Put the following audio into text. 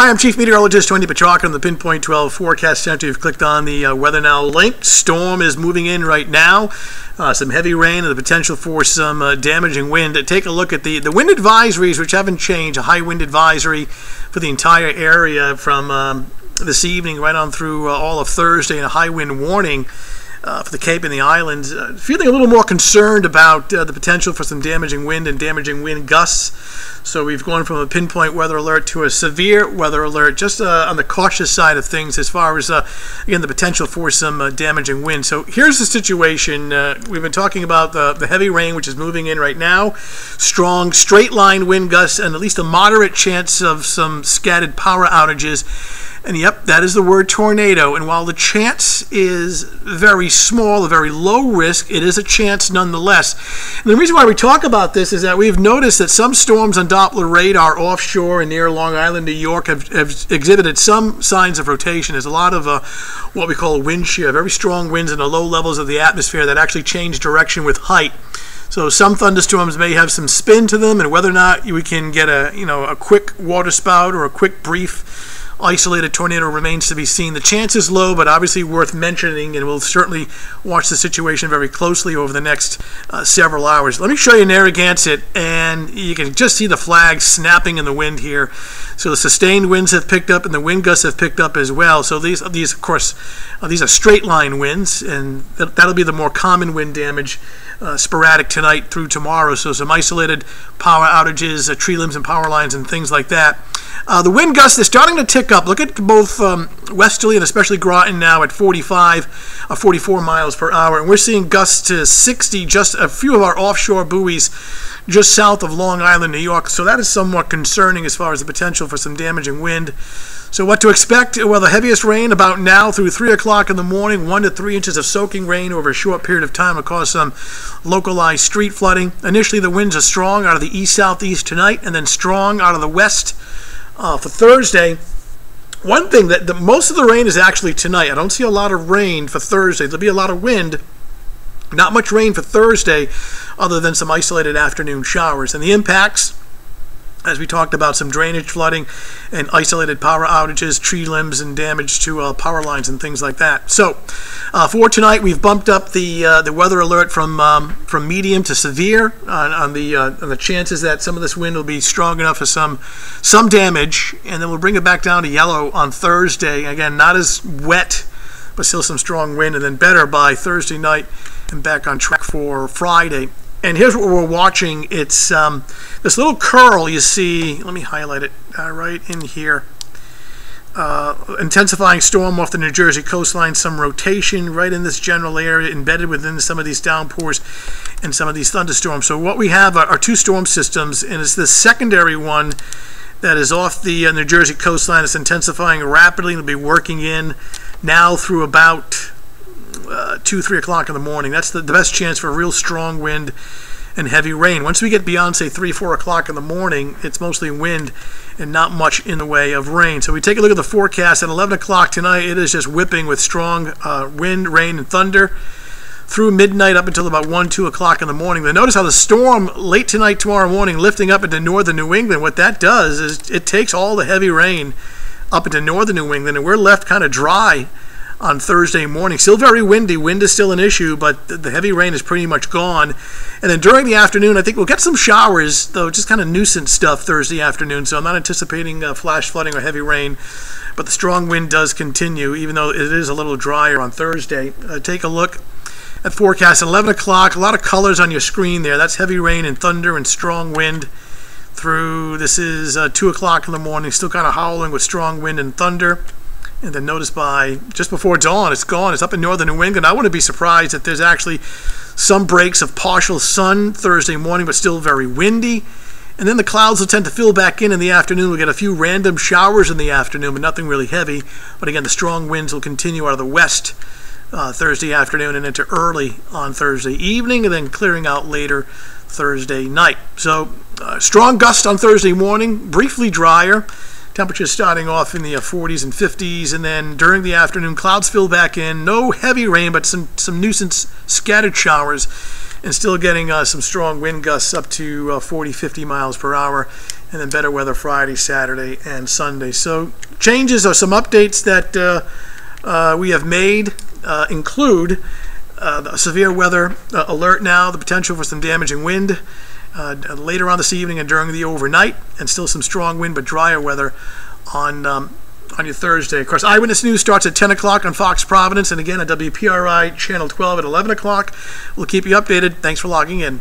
Hi, I'm Chief Meteorologist Tony Petrarca on the Pinpoint 12 Forecast Center. You've clicked on the uh, Weather Now link. Storm is moving in right now. Uh, some heavy rain and the potential for some uh, damaging wind. Take a look at the, the wind advisories, which haven't changed. A high wind advisory for the entire area from um, this evening right on through uh, all of Thursday, and a high wind warning uh, for the Cape and the islands. Uh, feeling a little more concerned about uh, the potential for some damaging wind and damaging wind gusts. So we've gone from a pinpoint weather alert to a severe weather alert, just uh, on the cautious side of things as far as, uh, again, the potential for some uh, damaging wind. So here's the situation. we've been talking about the, the heavy rain, which is moving in right now, strong straight line wind gusts, and at least a moderate chance of some scattered power outages. And yep, that is the word tornado. And while the chance is very small, a very low risk, it is a chance nonetheless. And the reason why we talk about this is that we've noticed that some storms on Doppler radar offshore and near Long Island, New York, have, have exhibited some signs of rotation. There's a lot of uh, what we call wind shear, very strong winds in the low levels of the atmosphere that actually change direction with height. So some thunderstorms may have some spin to them, and whether or not we can get a you know a quick water spout or a quick brief isolated tornado remains to be seen. The chance is low, but obviously worth mentioning, and we'll certainly watch the situation very closely over the next uh, several hours. Let me show you Narragansett, and you can just see the flags snapping in the wind here. So the sustained winds have picked up, and the wind gusts have picked up as well. So these, these of course, uh, these are straight line winds, and that, will be the more common wind damage, uh, sporadic tonight through tomorrow. So some isolated power outages, uh, tree limbs and power lines, and things like that. Uh, the wind gusts are starting to tick up. Look at both um, westerly and especially Groton now at 45, uh, 44 miles per hour, and we're seeing gusts to 60. Just a few of our offshore buoys just south of Long Island, New York. So that is somewhat concerning as far as the potential for some damaging wind. So what to expect? Well, the heaviest rain about now through 3 o'clock in the morning, 1 to 3 inches of soaking rain over a short period of time will cause some localized street flooding. Initially, the winds are strong out of the east-southeast tonight and then strong out of the west uh, for Thursday, one thing that the, most of the rain is actually tonight. I don't see a lot of rain for Thursday. There'll be a lot of wind. Not much rain for Thursday, other than some isolated afternoon showers. And the impacts as we talked about some drainage flooding and isolated power outages, tree limbs, and damage to uh, power lines and things like that. So, uh, for tonight, we've bumped up the uh, the weather alert from um, from medium to severe on, on the uh, on the chances that some of this wind will be strong enough for some some damage, and then we'll bring it back down to yellow on Thursday. Again, not as wet, but still some strong wind, and then better by Thursday night and back on track for Friday and here's what we're watching. It's um, this little curl you see. Let me highlight it uh, right in here. Uh, intensifying storm off the New Jersey coastline, some rotation right in this general area, embedded within some of these downpours and some of these thunderstorms. So what we have are, are two storm systems, and it's the secondary one that is off the uh, New Jersey coastline. It's intensifying rapidly and will be working in now through about uh, 2, 3 o'clock in the morning. That's the, the best chance for a real strong wind and heavy rain. Once we get beyond, say, 3, 4 o'clock in the morning, it's mostly wind and not much in the way of rain. So we take a look at the forecast. At 11 o'clock tonight, it is just whipping with strong uh, wind, rain, and thunder through midnight up until about 1, 2 o'clock in the morning. But notice how the storm late tonight, tomorrow morning, lifting up into northern New England, what that does is it takes all the heavy rain up into northern New England, and we're left kind of dry on Thursday morning. Still very windy. Wind is still an issue, but the heavy rain is pretty much gone. And then during the afternoon, I think we'll get some showers, though just kind of nuisance stuff Thursday afternoon. So I'm not anticipating uh, flash flooding or heavy rain. But the strong wind does continue, even though it is a little drier on Thursday. Uh, take a look at forecast 11 o'clock. A lot of colors on your screen there. That's heavy rain and thunder and strong wind through. This is uh, 2 o'clock in the morning. Still kind of howling with strong wind and thunder. And then notice by just before dawn, it's gone. It's up in northern New England. I wouldn't be surprised if there's actually some breaks of partial sun Thursday morning, but still very windy. And then the clouds will tend to fill back in in the afternoon. We'll get a few random showers in the afternoon, but nothing really heavy. But again, the strong winds will continue out of the west uh, Thursday afternoon and into early on Thursday evening, and then clearing out later Thursday night. So, uh, strong gust on Thursday morning, briefly drier. Temperatures starting off in the 40s uh, and 50s, and then during the afternoon, clouds fill back in. No heavy rain, but some, some nuisance scattered showers, and still getting uh, some strong wind gusts up to uh, 40, 50 miles per hour and then better weather Friday, Saturday, and Sunday. So changes or some updates that uh, uh, we have made uh, include the severe weather alert now, the potential for some damaging wind uh, later on this evening and during the overnight, and still some strong wind but drier weather on um, on your Thursday. Of course, Eyewitness News starts at 10 o'clock on Fox Providence, and again at WPRI Channel 12 at 11 o'clock. We'll keep you updated. Thanks for logging in.